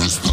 Whisper.